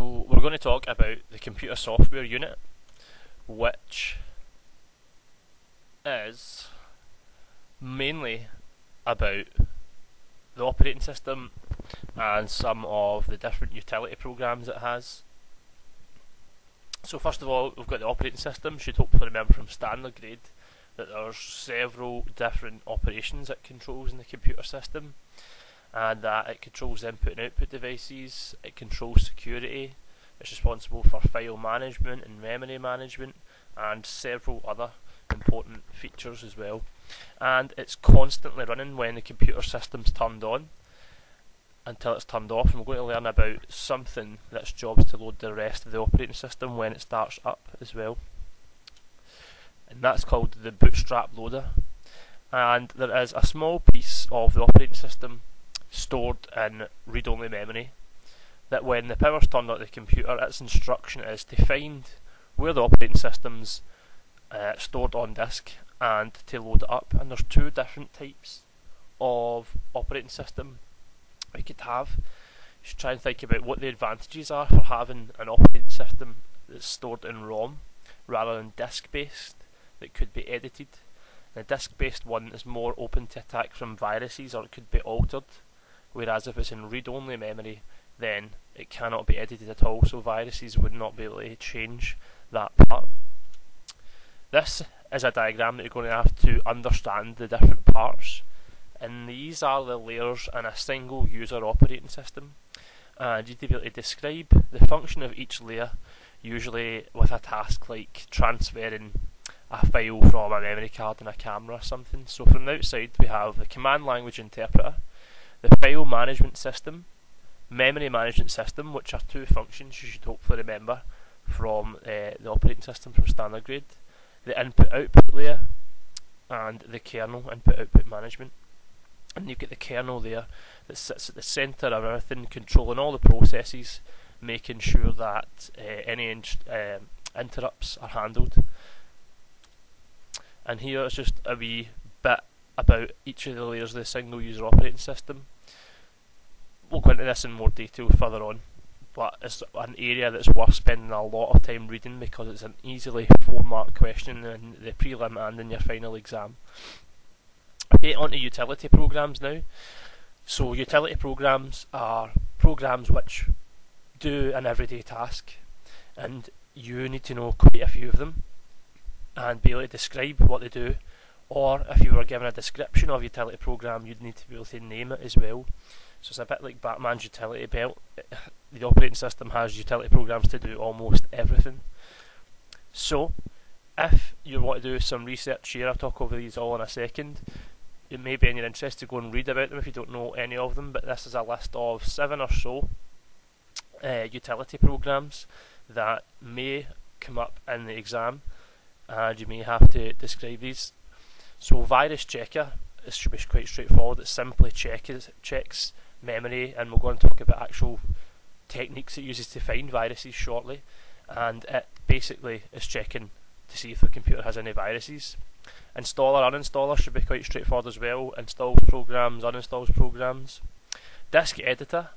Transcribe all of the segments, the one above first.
So we're going to talk about the computer software unit, which is mainly about the operating system and some of the different utility programs it has. So first of all, we've got the operating system. You should hopefully remember from standard grade that there's several different operations it controls in the computer system and that it controls input and output devices, it controls security, it's responsible for file management and memory management and several other important features as well. And it's constantly running when the computer system's turned on until it's turned off and we're going to learn about something that's jobs to load the rest of the operating system when it starts up as well. And that's called the bootstrap loader. And there is a small piece of the operating system stored in read-only memory that when the power's turned on the computer its instruction is to find where the operating system's uh, stored on disk and to load it up. And there's two different types of operating system we could have. You should try and think about what the advantages are for having an operating system that's stored in ROM rather than disk based that could be edited. The disk based one is more open to attack from viruses or it could be altered whereas if it's in read-only memory then it cannot be edited at all so viruses would not be able to change that part. This is a diagram that you're going to have to understand the different parts and these are the layers in a single user operating system and you need to be able to describe the function of each layer usually with a task like transferring a file from a memory card and a camera or something. So from the outside we have the command language interpreter the file management system, memory management system, which are two functions you should hopefully remember from uh, the operating system from standard grade, the input output layer, and the kernel input output management. And you get the kernel there that sits at the centre of everything, controlling all the processes, making sure that uh, any in um, interrupts are handled. And here is just a wee bit about each of the layers of the single user operating system. We'll go into this in more detail further on, but it's an area that's worth spending a lot of time reading because it's an easily four mark question in the prelim and in your final exam. Okay, on to utility programs now. So, utility programs are programs which do an everyday task, and you need to know quite a few of them and be able to describe what they do or if you were given a description of a utility program you'd need to be able to name it as well. So it's a bit like Batman's utility belt. The operating system has utility programs to do almost everything. So if you want to do some research here I'll talk over these all in a second. It may be in your interest to go and read about them if you don't know any of them but this is a list of seven or so uh, utility programs that may come up in the exam and you may have to describe these so virus checker, this should be quite straightforward. It simply checkes checks memory, and we'll go and talk about actual techniques it uses to find viruses shortly. And it basically is checking to see if the computer has any viruses. Installer, uninstaller should be quite straightforward as well. Installs programs, uninstalls programs. Disk editor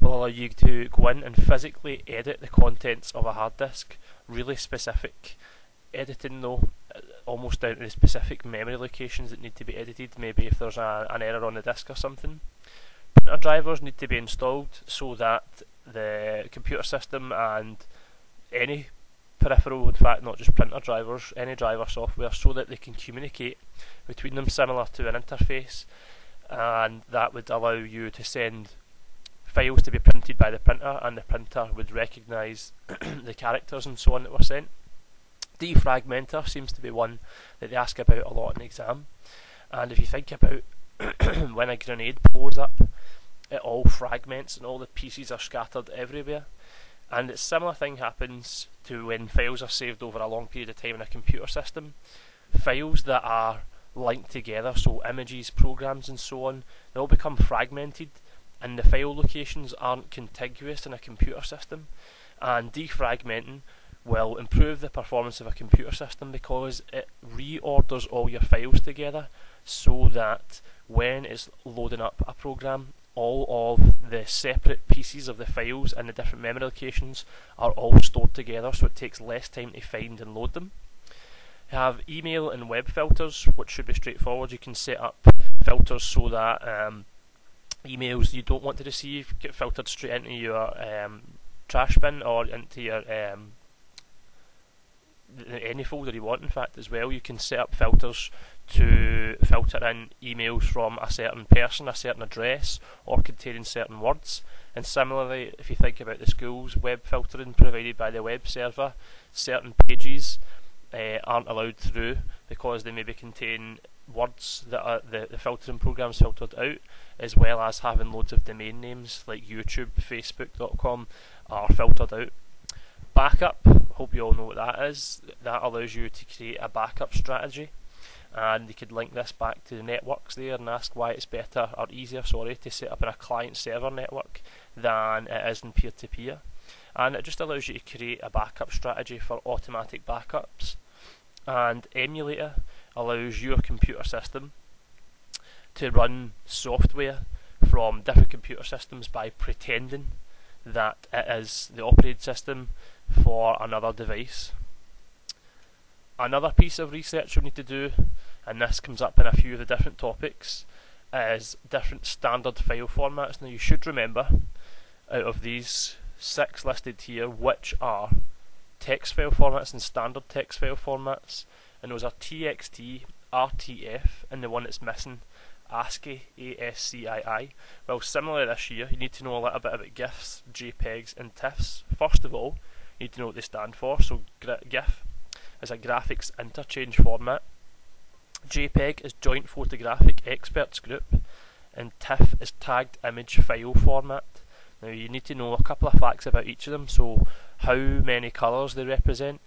will allow you to go in and physically edit the contents of a hard disk. Really specific editing though almost down to the specific memory locations that need to be edited, maybe if there's a, an error on the disk or something. Printer drivers need to be installed so that the computer system and any peripheral, in fact not just printer drivers, any driver software, so that they can communicate between them similar to an interface and that would allow you to send files to be printed by the printer and the printer would recognise the characters and so on that were sent defragmenter seems to be one that they ask about a lot in the exam. And if you think about when a grenade blows up, it all fragments and all the pieces are scattered everywhere. And a similar thing happens to when files are saved over a long period of time in a computer system. Files that are linked together, so images, programs, and so on, they all become fragmented, and the file locations aren't contiguous in a computer system. And defragmenting will improve the performance of a computer system because it reorders all your files together so that when it's loading up a program all of the separate pieces of the files and the different memory locations are all stored together so it takes less time to find and load them. You have email and web filters, which should be straightforward. You can set up filters so that um, emails you don't want to receive get filtered straight into your um, trash bin or into your um, any folder you want in fact as well you can set up filters to filter in emails from a certain person, a certain address or containing certain words and similarly if you think about the school's web filtering provided by the web server certain pages uh, aren't allowed through because they maybe contain words that are the, the filtering programs filtered out as well as having loads of domain names like YouTube, Facebook.com are filtered out. Backup, hope you all know what that is. That allows you to create a backup strategy and you could link this back to the networks there and ask why it's better or easier sorry to set up in a client server network than it is in peer to peer and it just allows you to create a backup strategy for automatic backups. And emulator allows your computer system to run software from different computer systems by pretending that it is the operating system for another device. Another piece of research we need to do, and this comes up in a few of the different topics, is different standard file formats. Now you should remember, out of these six listed here, which are text file formats and standard text file formats, and those are TXT, RTF, and the one that's missing ASCII, A-S-C-I-I. Well, similarly this year, you need to know a little bit about GIFs, JPEGs, and TIFFs. First of all, need to know what they stand for. So, GIF is a graphics interchange format. JPEG is Joint Photographic Experts Group, and TIFF is Tagged Image File Format. Now, you need to know a couple of facts about each of them. So, how many colours they represent,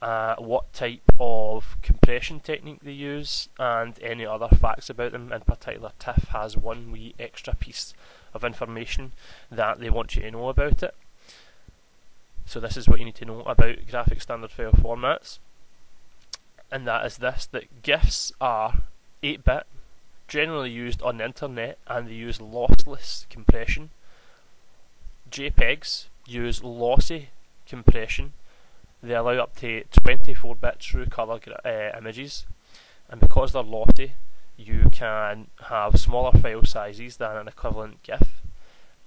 uh, what type of compression technique they use, and any other facts about them. In particular, TIFF has one wee extra piece of information that they want you to know about it. So this is what you need to know about graphic standard file formats, and that is this: that GIFs are 8-bit, generally used on the internet, and they use lossless compression. JPEGs use lossy compression they allow up to 24 bit true colour uh, images, and because they're lossy, you can have smaller file sizes than an equivalent GIF.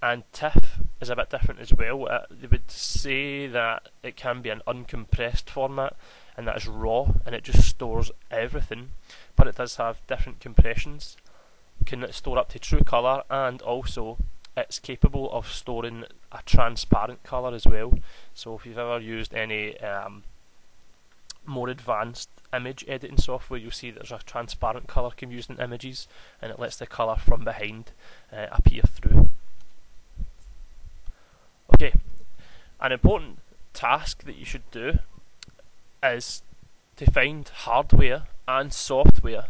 And TIFF is a bit different as well. Uh, they would say that it can be an uncompressed format, and that is raw, and it just stores everything, but it does have different compressions. Can store up to true colour, and also it's capable of storing a transparent colour as well. So if you've ever used any um, more advanced image editing software, you'll see there's a transparent colour can be used in images, and it lets the colour from behind uh, appear through. Okay, an important task that you should do is to find hardware and software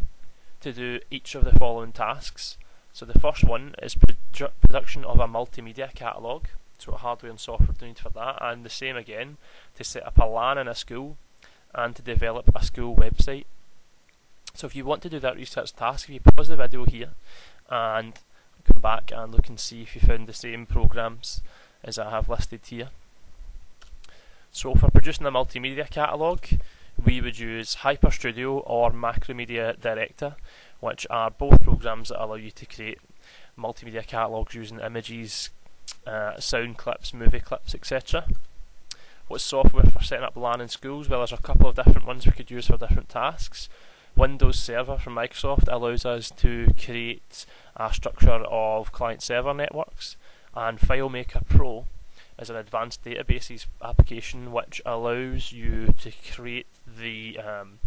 to do each of the following tasks. So the first one is produ production of a multimedia catalogue. So what hardware and software do you need for that? And the same again to set up a LAN in a school and to develop a school website. So if you want to do that research task if you pause the video here and come back and look and see if you found the same programs as I have listed here so for producing a multimedia catalogue we would use HyperStudio or Macromedia Director which are both programs that allow you to create multimedia catalogues using images, uh, sound clips, movie clips, etc. What software for setting up LAN in schools? Well, there's a couple of different ones we could use for different tasks. Windows Server from Microsoft allows us to create a structure of client server networks, and FileMaker Pro is an advanced databases application which allows you to create the um,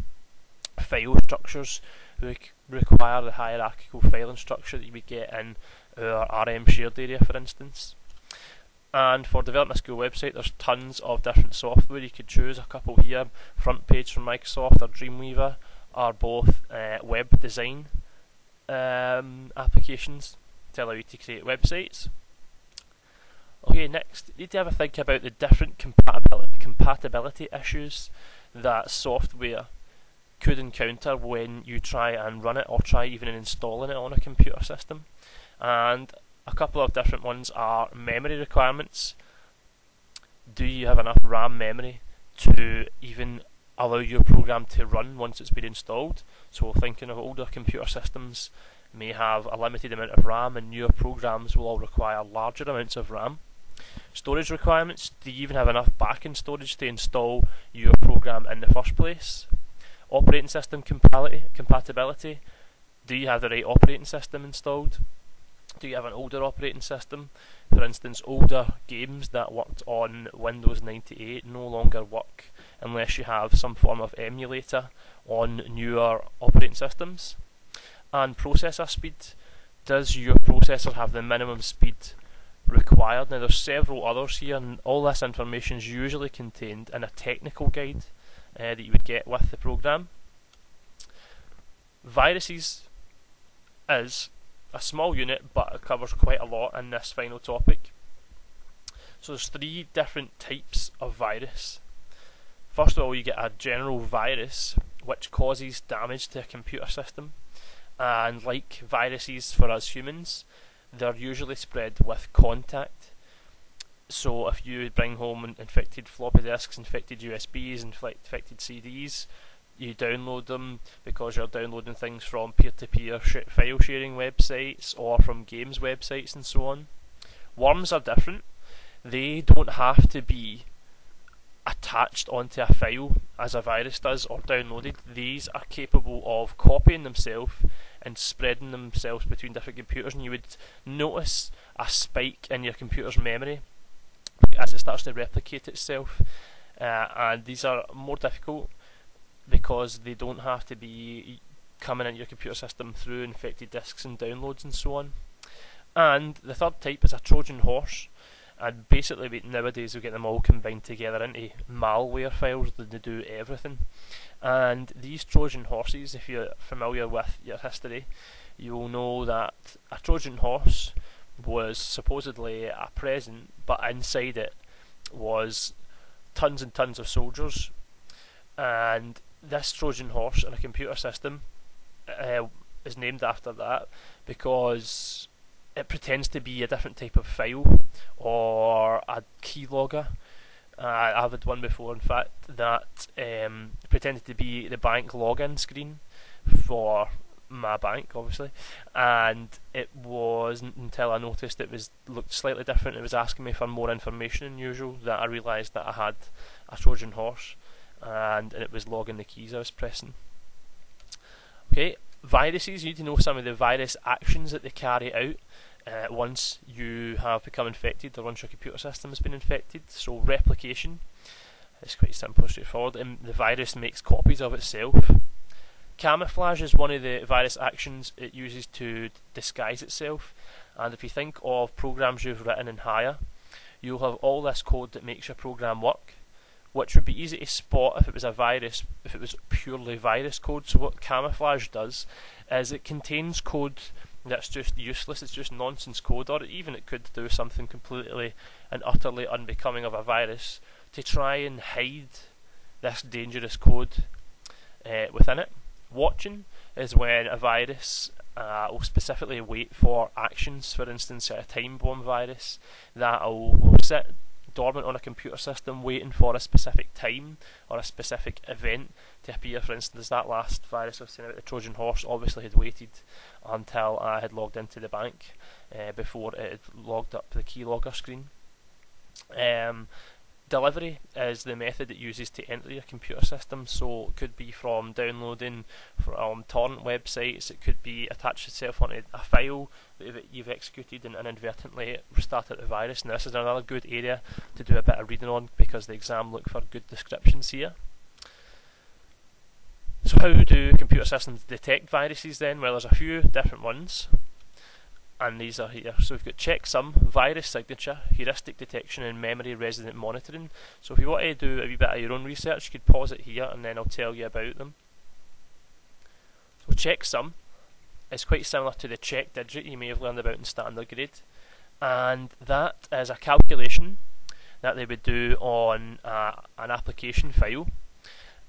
file structures which require the hierarchical filing structure that you would get in our RM shared area, for instance. And for developing a school website, there's tons of different software you could choose. A couple here, FrontPage from Microsoft or Dreamweaver, are both uh, web design um, applications to allow you to create websites. Okay, next, you need to have a think about the different compatibility, compatibility issues that software could encounter when you try and run it or try even installing it on a computer system. And a couple of different ones are memory requirements. Do you have enough RAM memory to even allow your program to run once it's been installed? So thinking of older computer systems may have a limited amount of RAM and newer programs will all require larger amounts of RAM. Storage requirements, do you even have enough backend storage to install your program in the first place? Operating system compatibility, do you have the right operating system installed? Do you have an older operating system? For instance, older games that worked on Windows 98 no longer work unless you have some form of emulator on newer operating systems. And processor speed, does your processor have the minimum speed required? Now there's several others here and all this information is usually contained in a technical guide uh, that you would get with the program. Viruses is a small unit but it covers quite a lot in this final topic. So there's three different types of virus. First of all you get a general virus which causes damage to a computer system and like viruses for us humans they're usually spread with contact. So if you bring home infected floppy disks, infected USBs, infected CDs, you download them because you're downloading things from peer-to-peer sh file sharing websites or from games websites and so on. Worms are different. They don't have to be attached onto a file as a virus does or downloaded. These are capable of copying themselves and spreading themselves between different computers and you would notice a spike in your computer's memory as it starts to replicate itself uh, and these are more difficult because they don't have to be coming into your computer system through infected disks and downloads and so on. And the third type is a Trojan horse, and basically nowadays we get them all combined together into malware files that do everything. And these Trojan horses, if you're familiar with your history, you'll know that a Trojan horse was supposedly a present, but inside it was tons and tons of soldiers. And this Trojan horse in a computer system uh, is named after that because it pretends to be a different type of file or a keylogger. Uh, I've had one before, in fact, that um, pretended to be the bank login screen for my bank, obviously, and it wasn't until I noticed it was looked slightly different. It was asking me for more information than usual that I realised that I had a Trojan horse and, and it was logging the keys I was pressing. Okay, viruses, you need to know some of the virus actions that they carry out uh, once you have become infected or once your computer system has been infected. So replication is quite simple straightforward. And the virus makes copies of itself. Camouflage is one of the virus actions it uses to disguise itself. And if you think of programs you've written in Higher, you'll have all this code that makes your program work which would be easy to spot if it was a virus, if it was purely virus code. So what camouflage does is it contains code that's just useless, it's just nonsense code, or even it could do something completely and utterly unbecoming of a virus to try and hide this dangerous code uh, within it. Watching is when a virus uh, will specifically wait for actions, for instance, a time bomb virus that will, will sit dormant on a computer system waiting for a specific time or a specific event to appear. For instance, that last virus I was saying about the Trojan horse obviously had waited until I had logged into the bank uh, before it had logged up the keylogger screen. Um, delivery is the method it uses to enter your computer system. So it could be from downloading from um, torrent websites, it could be attached itself onto a file that you've executed and inadvertently restarted the virus. And this is another good area to do a bit of reading on because the exam look for good descriptions here. So how do computer systems detect viruses then? Well there's a few different ones and these are here. So we've got checksum, virus signature, heuristic detection, and memory resident monitoring. So if you want to do a wee bit of your own research, you could pause it here and then I'll tell you about them. So checksum is quite similar to the check digit you may have learned about in standard grade, and that is a calculation that they would do on uh, an application file,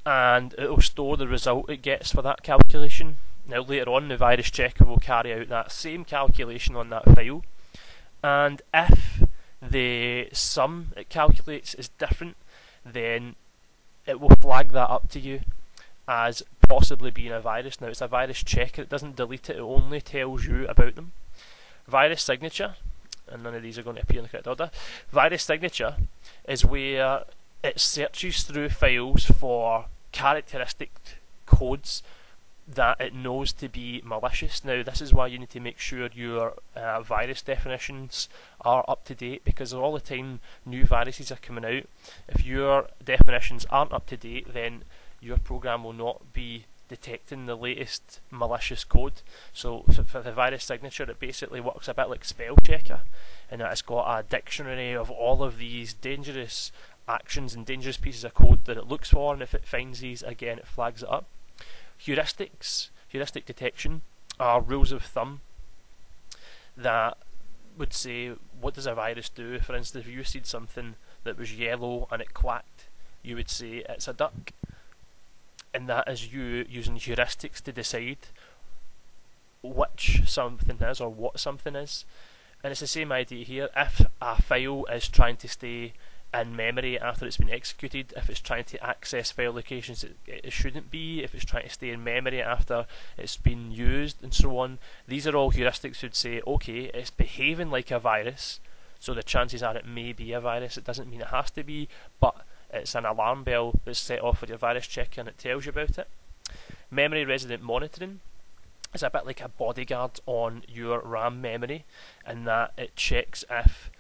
and it will store the result it gets for that calculation now later on the virus checker will carry out that same calculation on that file And if the sum it calculates is different, then it will flag that up to you as possibly being a virus. Now it's a virus checker, it doesn't delete it, it only tells you about them. Virus signature, and none of these are going to appear in the correct order. Virus signature is where it searches through files for characteristic codes that it knows to be malicious. Now, this is why you need to make sure your uh, virus definitions are up to date because all the time new viruses are coming out. If your definitions aren't up to date, then your program will not be detecting the latest malicious code. So, for the virus signature, it basically works a bit like spell checker, and it's got a dictionary of all of these dangerous actions and dangerous pieces of code that it looks for, and if it finds these, again, it flags it up. Heuristics, heuristic detection, are rules of thumb that would say, what does a virus do? For instance, if you see something that was yellow and it quacked, you would say it's a duck. And that is you using heuristics to decide which something is or what something is. And it's the same idea here. If a file is trying to stay in memory after it's been executed, if it's trying to access file locations it, it shouldn't be, if it's trying to stay in memory after it's been used, and so on. These are all heuristics who'd say, okay, it's behaving like a virus, so the chances are it may be a virus. It doesn't mean it has to be, but it's an alarm bell that's set off with your virus check and it tells you about it. Memory resident monitoring is a bit like a bodyguard on your RAM memory, in that it checks if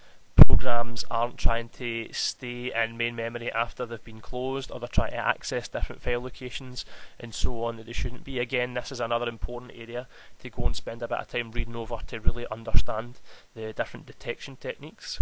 programs aren't trying to stay in main memory after they've been closed or they're trying to access different file locations and so on that they shouldn't be. Again, this is another important area to go and spend a bit of time reading over to really understand the different detection techniques.